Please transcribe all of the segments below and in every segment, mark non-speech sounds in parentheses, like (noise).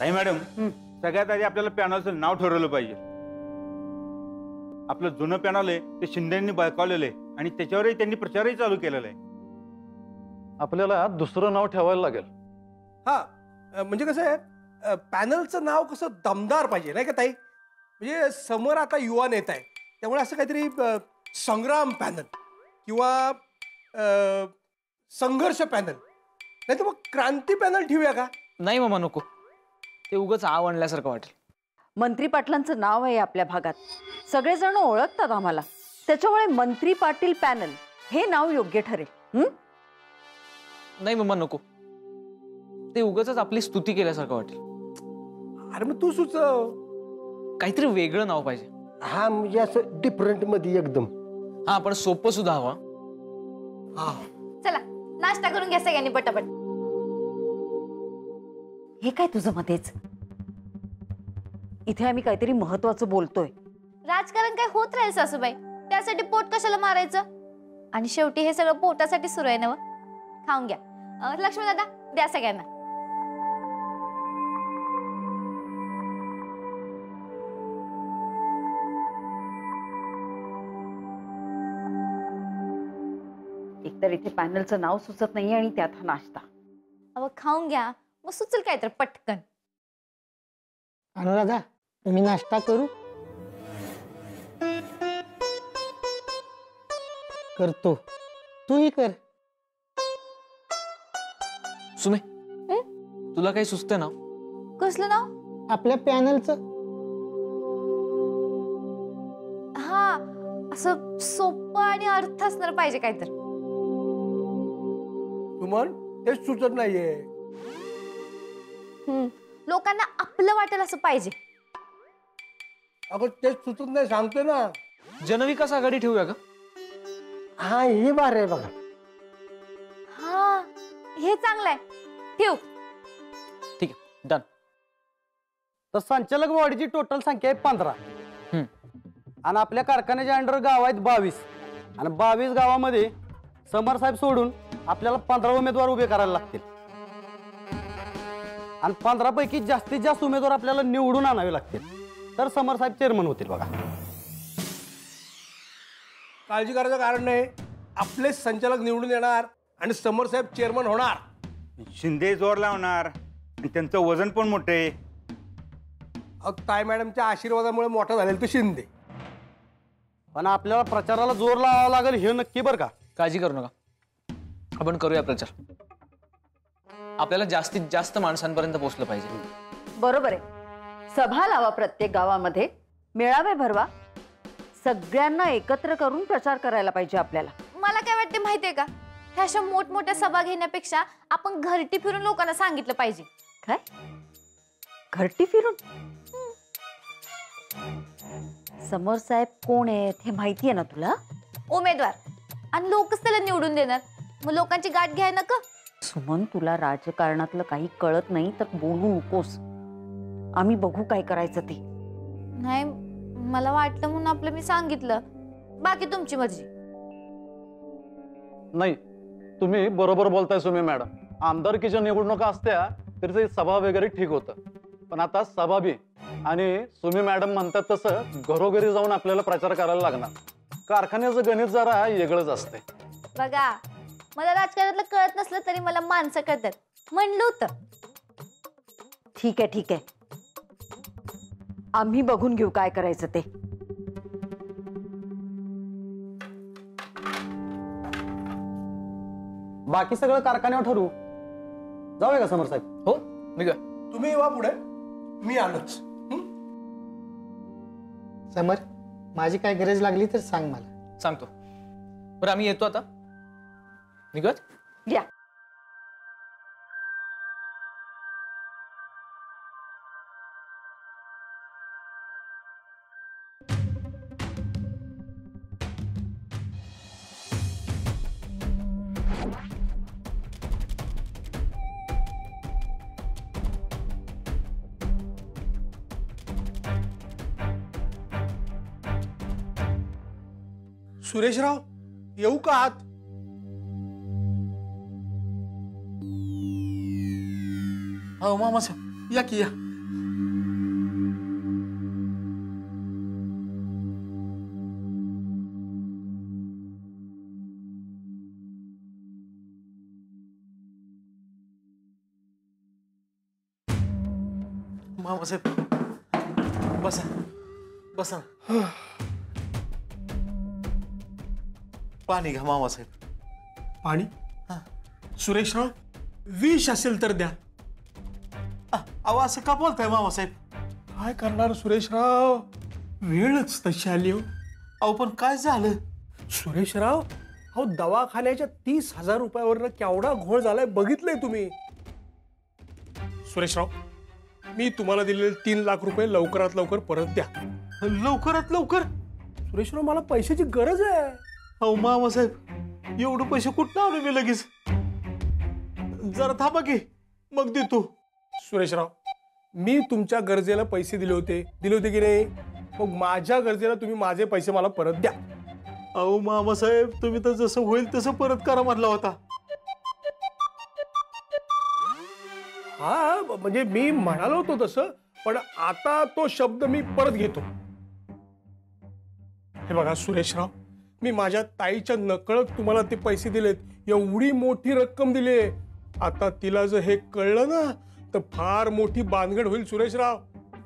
ताई मॅडम. सगळ्यात आधी आपल्याला पॅनलचं नाव ठरवलं पाहिजे. आपलं जुनं पॅनल आहे ते शिंदेनी बळकावलेलं आहे आणि त्याच्यावरही त्यांनी प्रचारही चालू केलेला आहे. आपल्याला दुसरं नाव ठेवायला लागेल. हा म्हणजे कसं आहे पॅनलचं नाव कसं दमदार पाहिजे नाही का ताई? म्हणजे समोर आता युवा नेता आहे त्यामुळे असं काहीतरी संग्राम पॅनल किंवा संघर्ष पॅनल. नाही तर मग क्रांती पॅनल ठेवूया का? नाही मामा नको. ते उगच आव आणल्यासारखं वाटेल. मंत्री पाटलांचं नाव आहे आपल्या भागात. सगळेजण ओळखतात आम्हाला. त्याच्यामुळे मंत्री पाटील पॅनल हे नाव योग्य ठरेल. हं? नाही मामा नको. ते उगच आपली स्तुती केल्यासारखं वाटेल. अरे मग तू सुचव. काहीतरी वेगळं नाव पाहिजे. हा म्हणजे असं डिफरंटमध्ये एकदम. हा पण सोपं सुद्धा हवं. हा. चला नाश्ता करून घ्या सगळ्यांनी पटापट. हे काय तुझं मध्येच इथे आम्ही काहीतरी महत्वाचं बोलतोय. राजकारण काय होत राहील सासूबाई? त्यासाठी पोट कशाला मारायचं? आणि शेवटी हे सगळं पोटासाठी सुरू आहे ना व? खाऊन घ्या. अं, लक्ष्मी दादा द्या सगळ्यांना. एकतर इथे पॅनलचं नाव सुचत नाही आणि त्यात हा नाश्ता. अहो खाऊन घ्या. मग सुचल काय तर पटकन. अनुराधा तुम्ही नाश्ता करू? करतो. तूही कर. सुमे तुला काही सुचतं ना? कसलं नाव? आपल्या पॅनलचं. हा असं सोपं आणि अर्थ असणार पाहिजे काय तर सुमन तेच सुचत नाहीये. लोकांना आपलं वाटेल असं पाहिजे. अगं तेच सुचत नाही सांगतोय ना. जनविकास आघाडी ठेवूया का? हा हे बार आहे बघा. हा हे चांगलं आहे. ठेव. ठीक आहे डन तर संचालक बॉडीची टोटल संख्या आहे पंधरा. हम्म. आणि आपल्या कारखान्याच्या अंडर गाव आहेत बावीस. आणि बावीस गावामध्ये समर साहेब सोडून आपल्याला पंधरा उमेदवार उभे करायला लागतील. आणि पंधरा पैकी जास्तीत जास्त उमेदवार आपल्याला निवडून आणावे लागतील. तर समर साहेब चेअरमन होतील बघा. काळजी करायचं कारण नाही. आपले संचालक निवडून येणार आणि समर साहेब चेअरमन होणार. शिंदे जोर लावणार आणि त्यांचं वजन पण मोठं. ताई मॅडमच्या आशीर्वादामुळे मोठा झालेला तो शिंदे. पण आपल्याला प्रचाराला जोर लावावा लागेल हे नक्की बरं का? काळजी करू नका. आपण करूया प्रचार. आपल्याला जास्तीत जास्त माणसांपर्यंत पोहोचलं पाहिजे. बरोबर आहे. सभा लावा प्रत्येक गावामध्ये. मेळावे भरवा. सगळ्यांना एकत्र करून प्रचार करायला पाहिजे आपल्याला. मला काय वाटते माहितीये का? ह्या अशा मोठमोठ्या सभा घेण्यापेक्षा आपण घरटी फिरून लोकांना सांगितलं पाहिजे. काय? घरटी फिरून? समोर साहेब कोण आहेत हे माहिती आहे ना तुला? उमेदवार. आणि लोकच त्याला निवडून देणार. मग लोकांची गाठ घ्याय नका? सुमन तुला राजकारणातलं काही कळत नाही तर बोलू नकोस. आम्ही बघू काय करायचं ते. नाही मला वाटलं म्हणून आपलं मी सांगितलं. बाकी तुमची मर्जी. नाही तुम्ही बरोबर बोलताय सुमी मॅडम. आमदारकीच्या निवडणुका असत्या तर ते सभा वगैरे ठीक होतं. पण आता सभा बी. आणि सुमी मॅडम म्हणतात तसं घरोघरी जाऊन आपल्याला प्रचार करायला लागणार. कारखान्याचं गणित जरा वेगळंच असते बघा मला राजकारणातलं कळत नसलं तरी मला माणसं कळतात. म्हणलं होतं. ठीक आहे ठीक आहे. आम्ही बघून घेऊ काय करायचं ते. बाकी सगळं कारखान्यावर ठरवू. जाऊया का समर साहेब? हो निघूया तुम्ही येवा पुढे. मी आलोच. हं? समर माझी काय गरज लागली तर सांग मला. सांगतो. बरं आम्ही येतो आता. निघत या सुरेशराव येऊ का आत? हो मामा साहेब या की या। मामासाहेब बसा बसा। पाणी घ्या मामासाहेब पाणी सुरेशराव विष असेल तर द्या। अ, अहो असं का बोलताय मामासाहेब काय करणार सुरेशराव? वेळच तशी आली हो. अहो पण काय झालं? सुरेशराव अहो दवाखान्याच्या तीस हजार रुपयावरनं केवढा घोळ झालाय बघितलंय तुम्ही. सुरेशराव मी तुम्हाला दिलेले तीन लाख रुपये लवकरात लवकर परत द्या. लवकरात लवकर? सुरेशराव मला पैशाची गरज आहे. अहो मामासाहेब एवढं पैसे कुठं आलो मी लगेच? जरा थांबा की मग देतो. सुरेशराव मी तुमच्या गरजेला पैसे दिले होते. दिले होते की नाही? मग माझ्या गरजेला तुम्ही माझे पैसे मला परत द्या. अहो मामासाहेब तुम्ही तर जसं होईल तसं परत करा म्हटला होता. हा ब- म्हणजे मी म्हणालो होतो तसं पण आता तो शब्द मी परत घेतो. हे बघा सुरेशराव मी माझ्या ताईच्या नकळत तुम्हाला ते पैसे दिलेत. एवढी मोठी रक्कम दिली आता तिला जर हे कळलं ना तर फार मोठी बांधगड होईल सुरेशराव.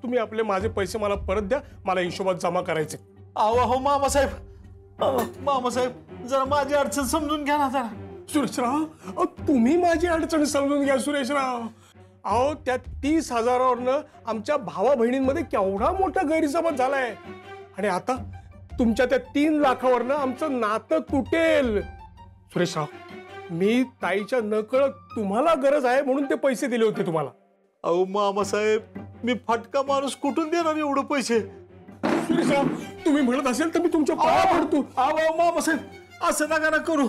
तुम्ही आपले माझे पैसे मला परत द्या. मला हिशोबात जमा करायचे. अहो अहो मामासाहेब. अहो, मामासाहेब जरा माझी अडचण समजून घ्या ना जरा. सुरेशराव अहो, तुम्ही माझी अडचण समजून घ्या सुरेशराव. अहो त्या तीस हजारावरनं आमच्या भावा बहिणींमध्ये केवढा मोठा गैरसमज झालाय. आणि आता तुमच्या त्या तीन लाखावरनं आमचं नातं तुटेल. सुरेशराव मी ताईच्या नकळत तुम्हाला गरज आहे म्हणून ते पैसे दिले होते तुम्हाला. अहो मामासाहेब मी फटका माणूस कुठून देणार एवढं पैसे? सुरेशराव तुम्ही म्हणत असेल तर मी तुमच्या पाया पडतो. अहो अहो, मामासाहेब असं नका ना करू.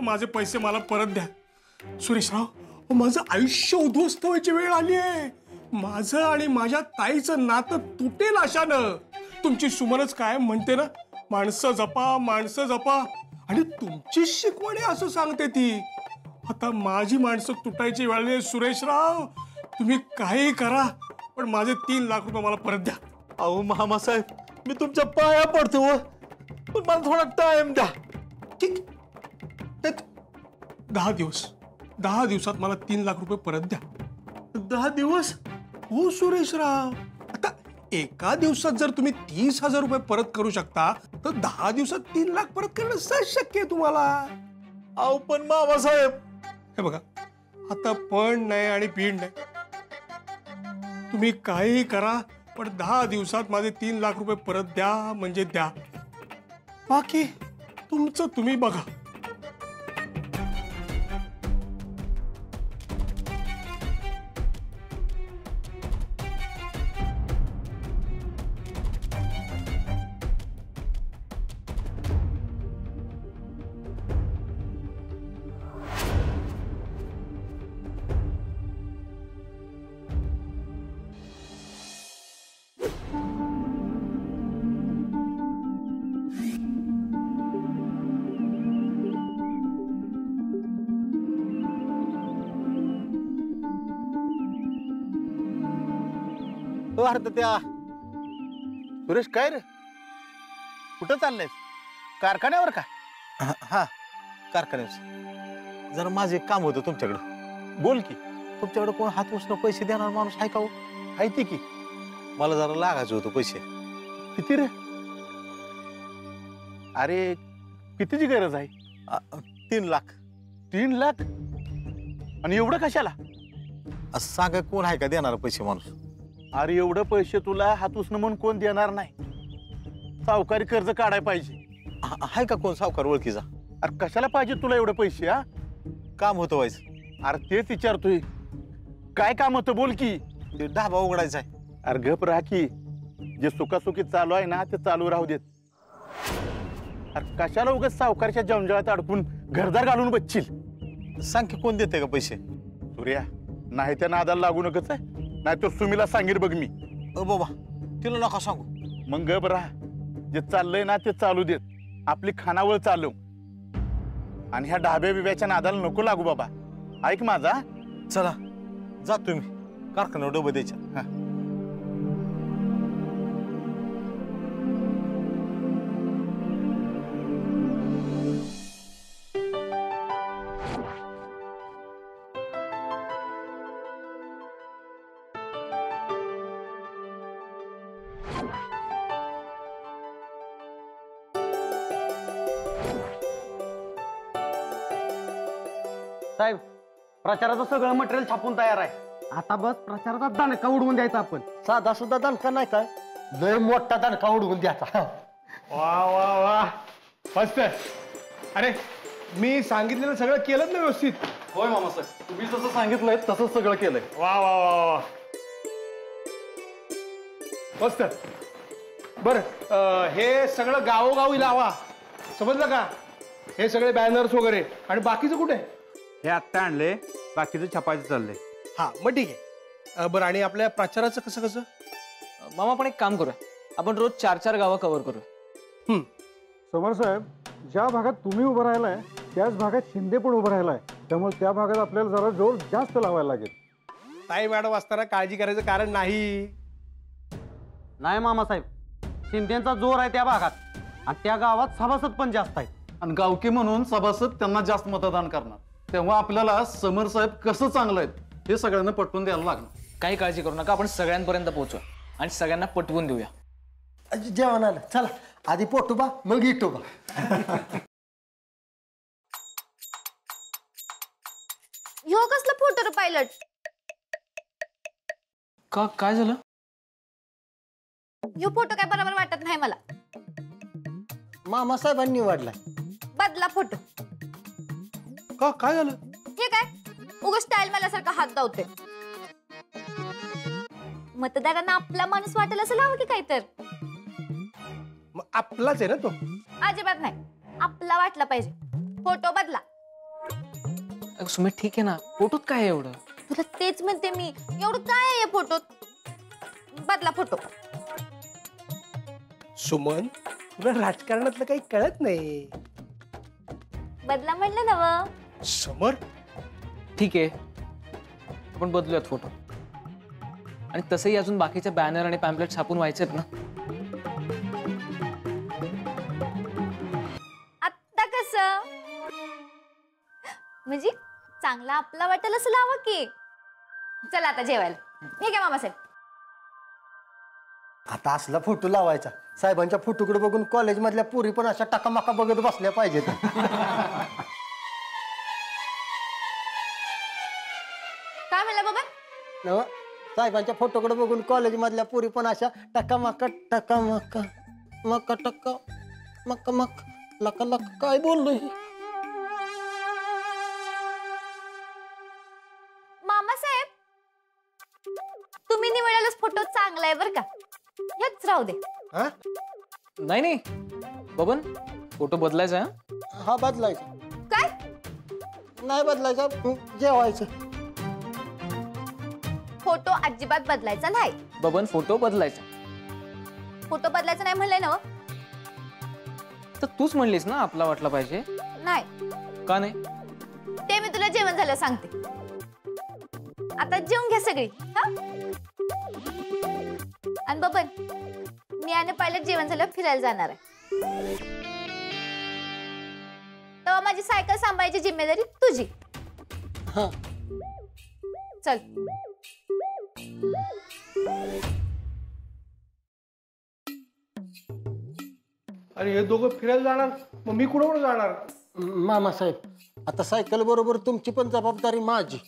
माझे पैसे मला परत द्या. सुरेशराव माझं आयुष्य उद्ध्वस्त व्हायची वेळ आली आहे. माझं आणि माझ्या ताईचं नातं तुटेल अशानं. तुमची सुमनच काय म्हणते ना माणसं जपा माणसं जपा. आणि तुमची शिकवण आहे असं सांगते ती. आता माझी माणसं तुटायची वेळ आहे, सुरेशराव. तुम्ही काही करा पण माझे तीन लाख रुपये मला परत द्या. अहो मामासाहेब मी तुमच्या पाया पडतो हो. पण मला थोडा टाइम द्या. ठीक. दहा दिवस. दहा दिवसात मला तीन लाख रुपये परत द्या. दहा दिवस? हो सुरेशराव. एका दिवसात जर तुम्ही तीस हजार रुपये परत करू शकता तर दहा दिवसात तीन लाख परत करणं सहज शक्य आहे तुम्हाला. अहो पण मामासाहेब हे बघा आता पण नाही आणि पीड नाही. तुम्ही काही करा पण दहा दिवसात माझे तीन लाख रुपये परत द्या म्हणजे द्या. बाकी तुमचं तुम्ही बघा. अरे त्या. सुरेश काय रे? कुठं चाललंयस कारखान्यावर का? हा- हा. कारखान्यावर. जरा माझं एक काम होतं तुमच्याकडं. बोल की. तुमच्याकडे कोण हात उचलून पैसे देणार माणूस आहे का हो? आहे ती की. मला जरा लागायचं होतं पैसे. किती रे? अरे कितीची गरज आहे? तीन लाख. तीन लाख? आणि एवढं कशाला? असं सांगा कोण आहे का देणार पैसे माणूस? अरे एवढं पैसे तुला हात उचणं म्हणून कोण देणार नाही? सावकारी कर्ज काढाय पाहिजे. आहे का कोण सावकार? ओळखीचा. अरे कशाला पाहिजे तुला एवढं पैसे हा? काम होतं व्हायचं अरे तेच विचारतोय. काय काम होतं बोल की. ते ढाबा उघडायचा आहे अरे गप राहा की. जे सुखासुखी चालू आहे ना ते चालू राहू देत. अरे कशाला उगाच सावकारच्या जंजाळात अडकून घरदार घालून बसशील? सांग की कोण देते का पैसे? सूर्या नाही त्या नादाला लागू नकच आहे नाहीतर सुमीला सांगेल बघ मी. अ बाबा तिला नका सांगू. मग गप राहा. जे चाललंय ना ते चालू देत. आपली खानावळ चालव. आणि ह्या ढाब्या बिब्याच्या नादाला नको लागू बाबा. ऐक माझा. चला जा तुम्ही. कारखान्यावर डबे द्यायच्या. साहेब प्रचाराचं सगळं मटेरियल छापून तयार आहे. आता बस प्रचाराचा दणका उडवून द्यायचा आपण. साधा सुद्धा दणका नाही काय? लय मोठा दणका उडवून द्यायचा वा वा वा. मस्त. अरे मी सांगितलेलं सगळं केलं ना व्यवस्थित? होय मामासाहेब तुम्ही जसं सांगितलंय तसंच सगळं केलंय. वा वा वा वा. मस्त. बर हे सगळं गावोगावी लावा. समजलं का? हे सगळे बॅनर्स वगैरे. आणि बाकीचं कुठे? हे आत्ता आणले बाकीचं छापायचं चाललंय. हा मग ठीक आहे. बरं आणि आपल्या प्रचाराचं कसं कसं? मामा आपण एक काम करूया. आपण रोज चार चार गावं कव्हर करूया. समर साहेब ज्या भागात तुम्ही उभं राहिलाय त्याच भागात शिंदे पण उभं राहिलाय. त्यामुळे त्या भागात आपल्याला जरा जोर जास्त लावायला लागेल. ताई मॅडम असताना काळजी करायचं कारण नाही. नाही मामासाहेब शिंदेचा जोर आहे त्या भागात. आणि त्या गावात सभासद पण जास्त आहेत. आणि गावकी म्हणून सभासद त्यांना जास्त मतदान करणार. तेव्हा आपल्याला समर साहेब कसं चांगलं आहेत हे सगळ्यांना पटवून द्यायला लागणार. काही काळजी करू नका आपण सगळ्यांपर्यंत पोहोचूया आणि सगळ्यांना पटवून देऊया. जेवण आलं. चला आधी पोटोबा मग इटोबा ह्यो कसला फोटो पायलट का काय झालं? ह्यो फोटो काय बरोबर वाटत नाही मला. मामासाहेबांनी निवडलाय. बदला फोटो. का? काय झालं? हे काय? उग स्टाईल मला सारखा हात धावते मतदारांना आपला माणूस वाटेल असं लावा की काय तर? मग आपलाच आहे ना तो. अजिबात नाही. आपला वाटला पाहिजे. फोटो बदला. अगं, सुमित ठीक आहे ना. फोटोत काय आहे एवढं? तुला तेच म्हणते मी. एवढं काय आहे फोटोत? बदला फोटो. सुमन तुला राजकारणातलं काही कळत नाही. बदला म्हणलं ना व. समर? ठीक आहे. आपण बदलूयात फोटो आणि तसंही अजून बाकीचे बॅनर आणि पॅम्पलेट छापून व्हायचे आहेत ना. आत्ता कस? म्हणजे चांगला आपला वाटेल असं लावा की. चला आता जेवायला. हे घ्या मामासाहेब. आता असला फोटो लावायचा. साहेबांच्या फोटोकडे बघून कॉलेजमधल्या पुरी पण अशा टकामका बघत बसल्या पाहिजेत. नव्ह? साहेबांच्या फोटोकडे बघून कॉलेजमधल्या पुरी पण अशा टकामका टकामका मका टक्का मका मक लका लका काय बोललोय मामासाहेब तुम्ही निवडलेलाच फ़ोटो चांगला आहे बरं का. हेच राहू दे. हा? नाही नाही. बबन फ़ोटो बदलायचा आहे, हा बदलायचा. काय? नाही बदलायचा जेवायचं. फ़ोटो अजिबात बदलायचा नाही. बबन फोटो बदलायचा. फोटो बदलायचा नाही म्हणलंय ना हो? तर तूच म्हणलीस ना आपला वाटला पाहिजे? नाही. का नाही? ते मी तुला जेवण झालं सांगते. आता जेवून घ्या सगळी हा? आणि बबन मी आणि पायलट जेवण झालं फिरायला जाणार आहे. तेव्हा माझी सायकल सांभाळायची जिम्मेदारी तुझी. हा. चल. अरे हे दोघं फिरायला जाणार? मग मी कुठं कुठं जाणार मामासाहेब आता सायकल बरोबर तुमची पण जबाबदारी माझी.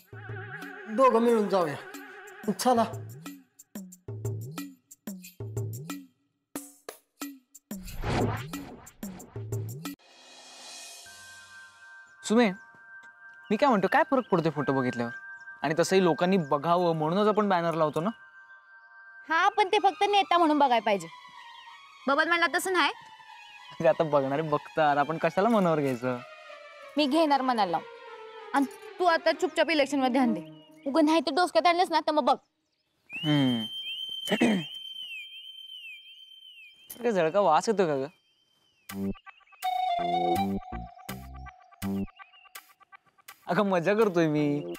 दोघं मिळून जाऊया. चला. सुमे मी काय म्हणतो काय फरक पडतोय फोटो बघितल्यावर? आणि तसंही लोकांनी बघावं म्हणूनच आपण बॅनर लावतो ना? हा पण ते फक्त नेता म्हणून बघायला पाहिजे. बबन म्हणला तसं नाही. आता बघणारे बघतात. आपण कशाला मनावर घ्यायचं? मी घेणार मनाला. लावून. आणि तू आता चुपचाप इलेक्शनमध्ये ध्यान दे. उगं नाही ते डोसक्यात आणलेस ना तर मग बघ. हम्म. काय झळका वास येतो का ग? अगं मजा करतोय मी.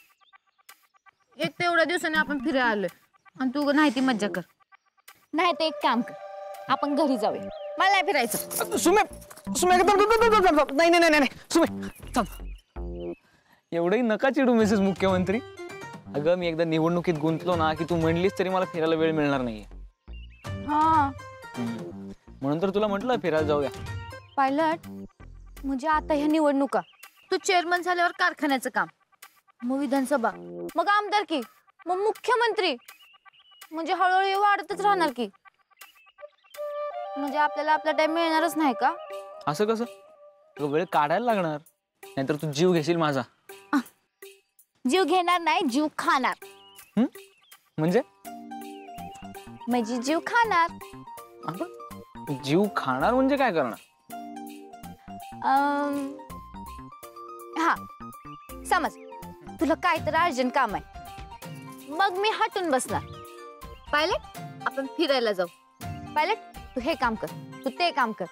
एक तर एवढ्या दिवसांनी आपण फिरायला आलोय. आणि तू नाही ती मज्जा कर. नाही तर एक काम कर. आपण घरी जाऊया. मला नाही फिरायचं. सुमे. नाही नाही नाही नाही. सुमे थांब. एवढंही नका चिडू मिसेस मुख्यमंत्री. अगं मी एकदा निवडणुकीत गुंतलो ना की तू म्हणलीस तरी मला फिरायला वेळ मिळणार नाहीये. हा. म्हणून तर तुला म्हटलं फिरायला जाऊया. पायलट म्हणजे आता ह्या निवडणुका. तू चेअरमन झाल्यावर कारखान्याचं काम. मग विधानसभा मग आमदार की? मग मुख्यमंत्री? म्हणजे हळूहळू वाढतच राहणार की. म्हणजे आपल्याला आपला टाइम मिळणारच नाही का? असं कसं? वेळ काढायला लागणार. नाहीतर तू जीव घेशील माझा. जीव घेणार नाही जीव खाणार. म्हणजे? म्हणजे जीव खाणार. अगं, जीव खाणार म्हणजे काय करणार? अम, हा समज. तुला काय तर अर्जंट काम आहे. मग मी हटून बसणार. पायलट आपण फिरायला जाऊ. पायलट तू हे काम कर. तू ते काम कर.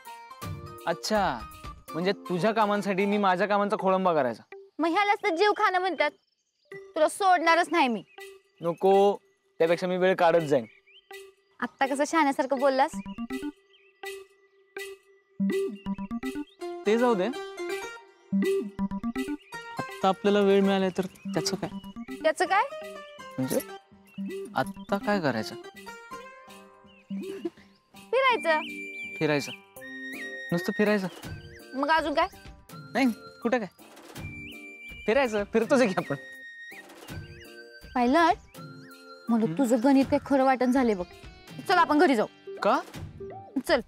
अच्छा म्हणजे तुझ्या कामांसाठी मी माझ्या कामांचा खोळंबा करायचा. मग ह्यालाच तर जीव खाणं म्हणतात. तुला सोडणारच नाही मी. नको त्यापेक्षा मी वेळ काढत जाईन. आत्ता कसं शहाण्यासारखं बोललास? ते जाऊ दे. आत्ता आपल्याला वेळ मिळाला तर त्याचं काय? त्याचं काय? म्हणजे आत्ता काय करायचं? फिरायचं. फिरायचं. नुसतं फिरायचं. मग अजून काय? नाही कुठं काय? फिरायचं फिरतोच आहे की आपण. पायलट मला तुझं गणित काय खरं वाटण झाले बघ. चल आपण घरी जाऊ. का? चल.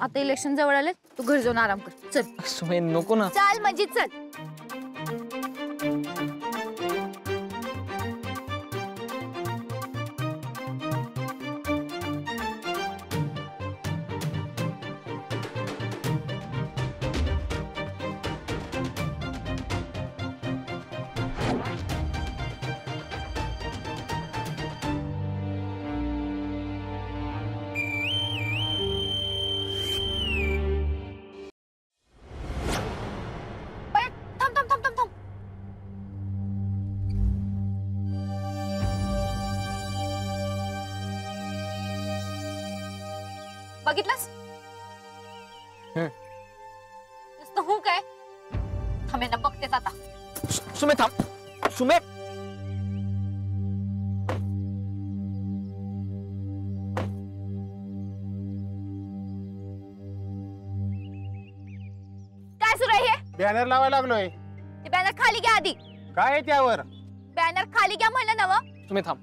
आता इलेक्शन जवळ आले तू घरी जाऊन आराम कर. चल. सुमे नको ना. चाल म्हणजे चल. बघितलंस हम्म. नुसतं हो काय? थांबे ना बघतेच आता सुमे थांब सुमे काय सुरू आहे हे? बॅनर लावायला लागलोय. ते बॅनर खाली घ्या आधी. काय आहे त्यावर? बॅनर खाली घ्या म्हणलं ना सुमे थांब.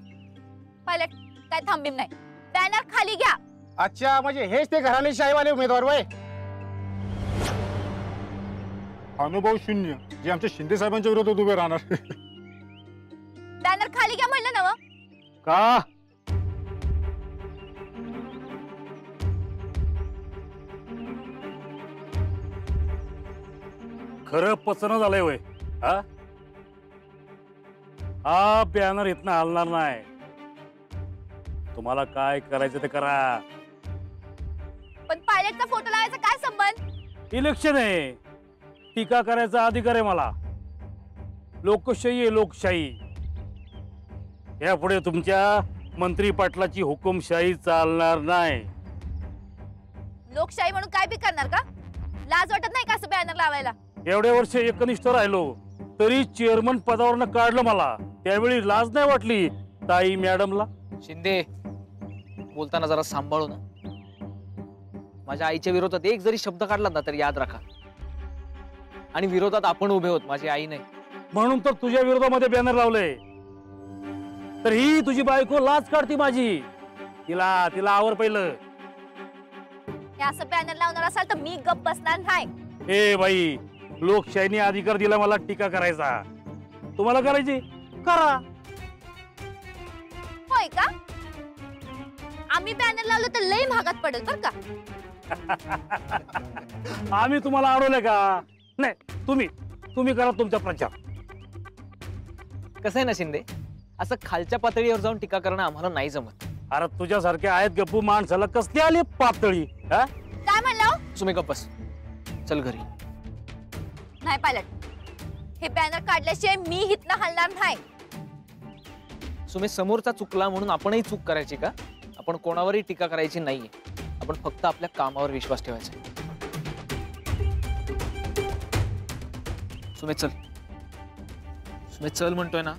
पायलट काय थांबीम नाही. बॅनर खाली घ्या. अच्छा म्हणजे हेच ते घराणे शाहीवाले उमेदवार वय. अनुभव शून्य. जे आमच्या शिंदे साहेबांच्या विरोधात उभे राहणार. बॅनर खाली घ्या म्हणलं ना का? खरं पचन झालंय वय. हा? हा बॅनर इथनं हलणार नाही. तुम्हाला काय करायचं ते करा. पायलटचा फोटो लावायचा काय संबंध? इलेक्शन आहे. टीका करायचा अधिकार आहे मला. लोकशाही आहे लोकशाही. यापुढे तुमच्या मंत्री पाटलाची हुकुमशाही चालणार नाही. लोकशाही म्हणून काय बी करणार का? लाज वाटत नाही का असं बॅनर लावायला? एवढ्या वर्ष एकनिष्ठ राहिलो तरी चेअरमन पदावरनं काढलं मला. त्यावेळी लाज नाही वाटली ताई मॅडमला. शिंदे बोलताना जरा सांभाळू ना माझ्या आईच्या विरोधात एक जरी शब्द काढला ना तर याद राखा. आणि विरोधात आपण उभे होत माझी आई नाही. म्हणून तर तुझ्या विरोधामध्ये बॅनर लावलंय. तर ही तुझी बायको लाच काढती माझी. तिला तिला आवर पहिलं. असं बॅनर लावणार असाल तर मी गप्प बसणार नाही. ए बाई लोकशाहीने अधिकार दिला मला टीका करायचा. तुम्हाला करायची? करा. होय का? आम्ही बॅनर लावलं तर लय महागात पडेल बर का. (laughs) आम्ही तुम्हाला अडवलंय का? नाही तुम्ही तुम्ही करा तुमचा प्रचार. कसं आहे ना शिंदे? असं खालच्या पातळीवर जाऊन टीका करणं आम्हाला नाही जमत. अरे तुझ्यासारखे आहेत गप्पू माणसाला कसली आली पातळी हा? काय म्हणलं तुम्ही गप्पस चल घरी. नाही पायलट. हे बॅनर काढल्याशिवाय मी हितनं हलणार नाही. सुमे समोरचा चुकला म्हणून आपणही चूक करायची का? आपण कोणावरही टीका करायची नाहीये. आपण फक्त आपल्या कामावर विश्वास ठेवायचा सुमित सुमे चल. सुमे चल म्हणतोय ना